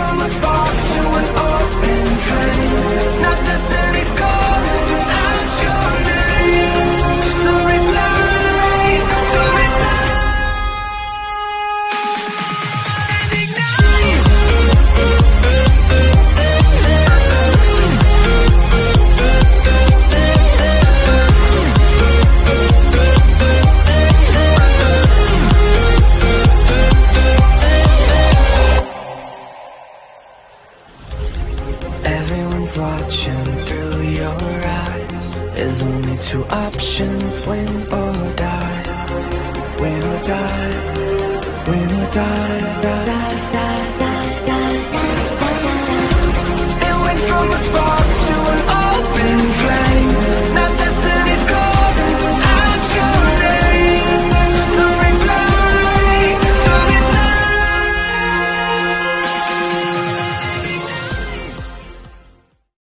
from a spark to an open flame. Not just any Everyone's watching through your eyes. There's only two options, win or die. Win or die. Win or die. die.